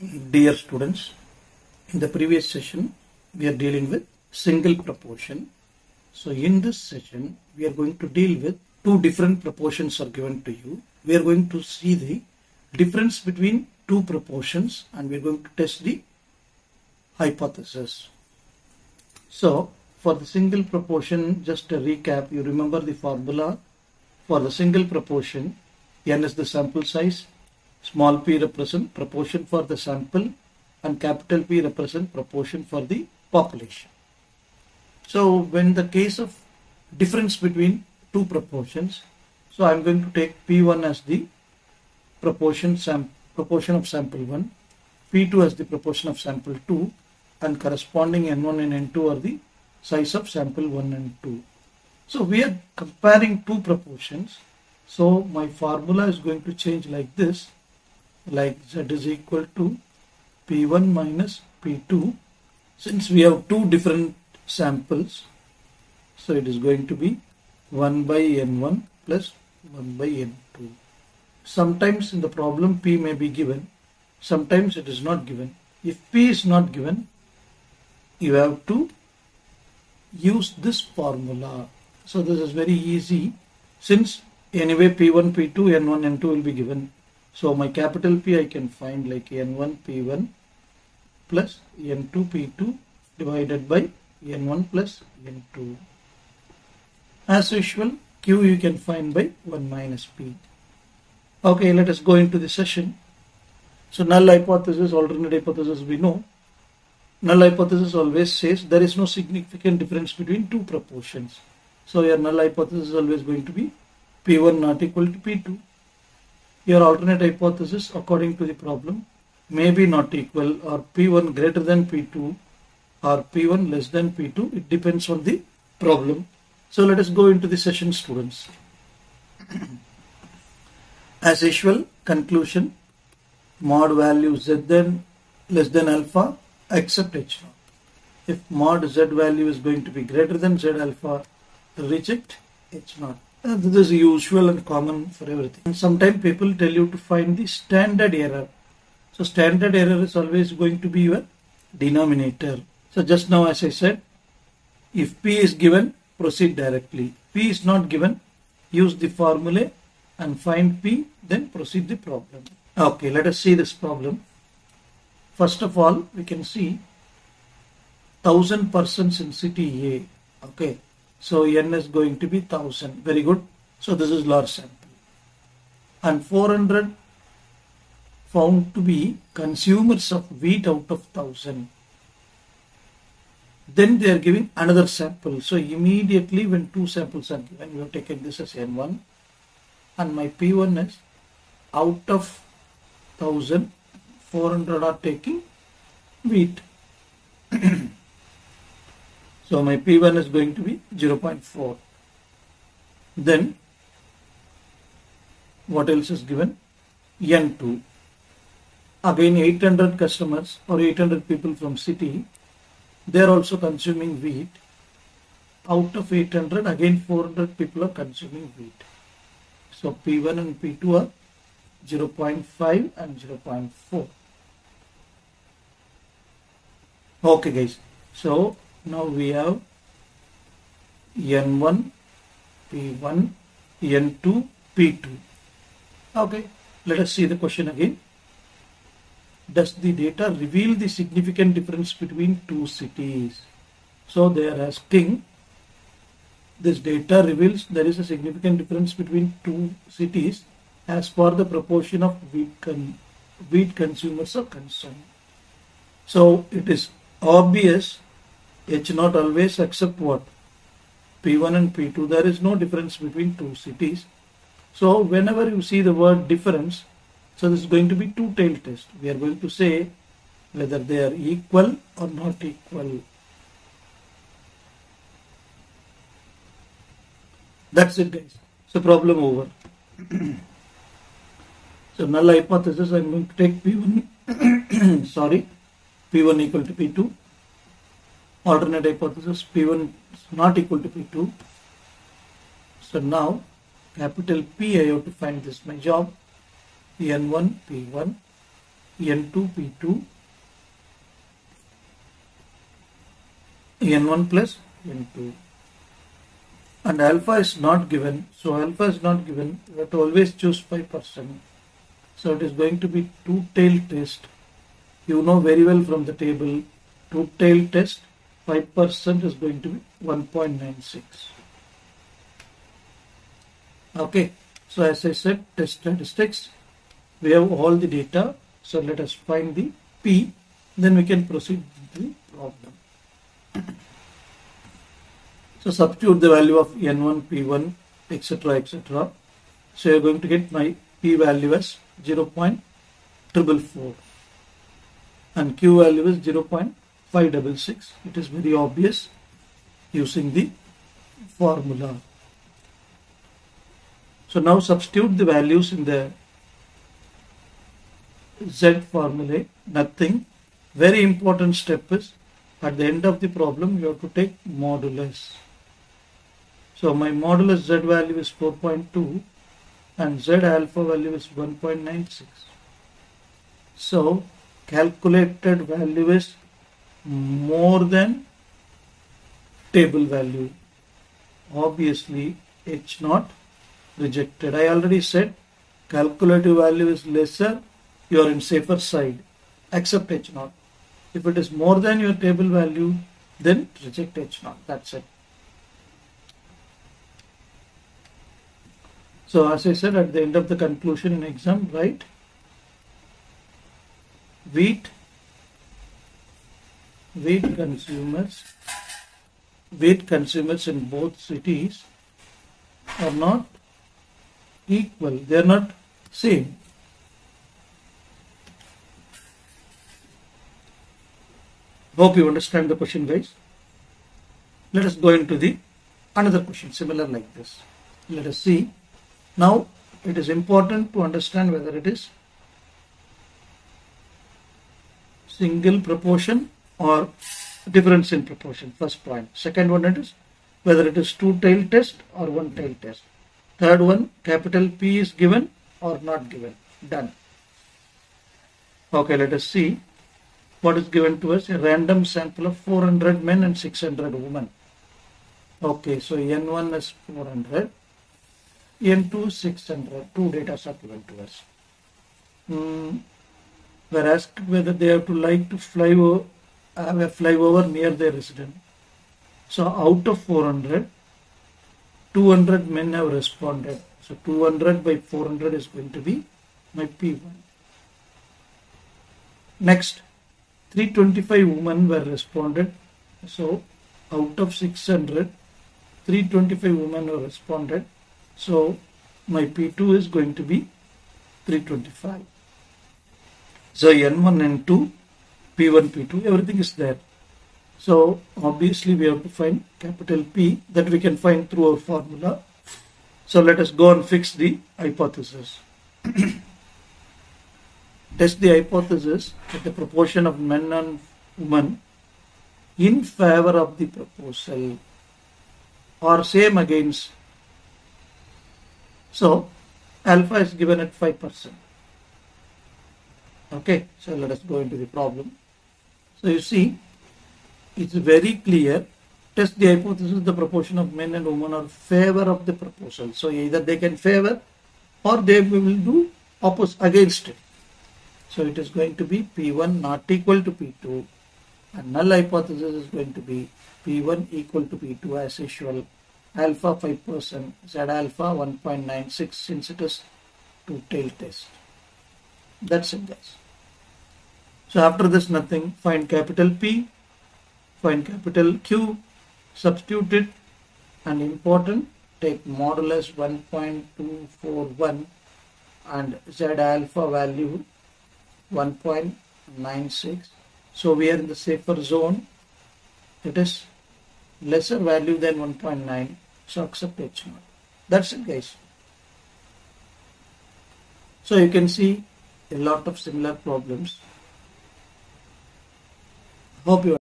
Dear students, in the previous session we are dealing with single proportion. So in this session we are going to deal with two different proportions are given to you. We are going to see the difference between two proportions and we are going to test the hypothesis. So for the single proportion, just a recap, you remember the formula for the single proportion, n is the sample size, small p represent proportion for the sample and capital P represent proportion for the population. So when the case of difference between two proportions, so I'm going to take P1 as the proportion sam proportion of sample 1, P2 as the proportion of sample 2 and corresponding N1 and N2 are the size of sample 1 and 2. So we are comparing two proportions. So my formula is going to change like this like z is equal to p1 minus p2 since we have two different samples so it is going to be 1 by n1 plus 1 by n2 sometimes in the problem p may be given sometimes it is not given. If p is not given you have to use this formula. So this is very easy. Since anyway p1 p2 n1 n2 will be given so my capital P I can find like N1 P1 plus N2 P2 divided by N1 plus N2. As usual, Q you can find by 1 minus P. Okay, let us go into the session. So null hypothesis, alternate hypothesis we know. Null hypothesis always says there is no significant difference between two proportions. So your null hypothesis is always going to be P1 not equal to P2 your alternate hypothesis according to the problem may be not equal or P1 greater than P2 or P1 less than P2. It depends on the problem. So let us go into the session students. As usual, conclusion, mod value z then less than alpha except h naught. If mod z value is going to be greater than z alpha, reject h naught. Uh, this is usual and common for everything. And sometimes people tell you to find the standard error. So standard error is always going to be your denominator. So just now as I said, if P is given, proceed directly. P is not given, use the formula and find P, then proceed the problem. Okay, let us see this problem. First of all, we can see 1000 persons in city A. Okay, so n is going to be 1000. Very good. So this is large sample. And 400 found to be consumers of wheat out of 1000. Then they are giving another sample. So immediately when two samples are given, we have taken this as N1 and my P1 is out of 1000, 400 are taking wheat. So my P1 is going to be 0.4. Then what else is given? N2. Again 800 customers or 800 people from city. They are also consuming wheat. Out of 800 again 400 people are consuming wheat. So P1 and P2 are 0.5 and 0.4. Okay guys. So now we have n1 p1 n2 p2 okay let us see the question again. Does the data reveal the significant difference between two cities? So they are asking this data reveals there is a significant difference between two cities as per the proportion of wheat, con wheat consumers are concerned. So it is obvious H naught always except what? P1 and P2. There is no difference between two cities. So whenever you see the word difference, so this is going to be two-tailed test. We are going to say whether they are equal or not equal. That's it guys. So problem over. so null hypothesis I'm going to take P1 sorry P1 equal to P2 alternate hypothesis P1 is not equal to P2. So now capital P I have to find this my job. N1 P1 n2 p2 n1 plus n2 and alpha is not given. So alpha is not given. We have to always choose 5% so it is going to be two tail test. You know very well from the table two tail test 5% is going to be 1.96 okay so as I said test statistics we have all the data so let us find the P then we can proceed the problem so substitute the value of n1, p1, etc. etc. So you're going to get my p value as 0.444 and q value is 0.566. It is very obvious using the formula. So now substitute the values in the Z formula, nothing. Very important step is at the end of the problem you have to take modulus. So my modulus Z value is 4.2 and Z alpha value is 1.96. So calculated value is more than table value. Obviously H naught rejected. I already said calculative value is lesser, you are in safer side. Accept H naught. If it is more than your table value, then reject H naught. That's it. So as I said at the end of the conclusion in exam, write wheat, wheat consumers, wheat consumers in both cities are not equal. They are not same. Hope you understand the question guys. Let us go into the another question similar like this. Let us see. Now it is important to understand whether it is single proportion or difference in proportion. First point. Second one it is whether it is two tail test or one tail test. Third one capital P is given or not given. Done. Okay, let us see what is given to us a random sample of 400 men and 600 women okay so n1 is 400 n2 600 two data are given to us mm, we're asked whether they have to like to fly over have a flyover near their residence so out of 400 200 men have responded so 200 by 400 is going to be my p1 next 325 women were responded. So out of 600, 325 women were responded. So my P2 is going to be 325. So N1, N2, P1, P2, everything is there. So obviously we have to find capital P that we can find through our formula. So let us go and fix the hypothesis. test the hypothesis that the proportion of men and women in favor of the proposal or same against. So alpha is given at 5%. Okay, so let us go into the problem. So you see, it's very clear. Test the hypothesis the proportion of men and women are favor of the proposal. So either they can favor or they will do opposite against it. So it is going to be P1 not equal to P2 and null hypothesis is going to be P1 equal to P2 as usual alpha 5% Z alpha 1.96 since it is two tail test. That's it guys. So after this nothing. Find capital P, find capital Q, substitute it and important take modulus 1.241 and Z alpha value 1.96 so we are in the safer zone. It is lesser value than 1.9 so accept h that's it guys. So you can see a lot of similar problems hope you